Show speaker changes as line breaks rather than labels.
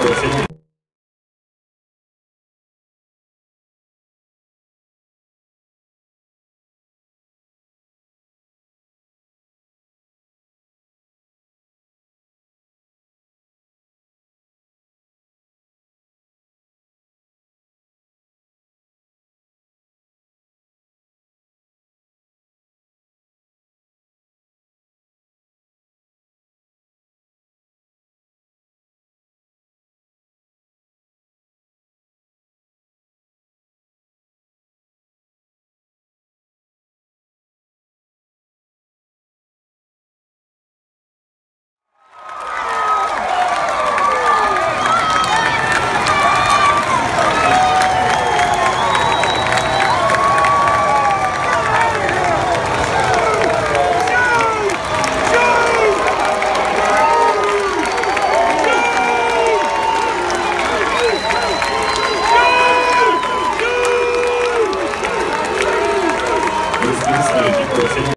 Obrigado. Suisse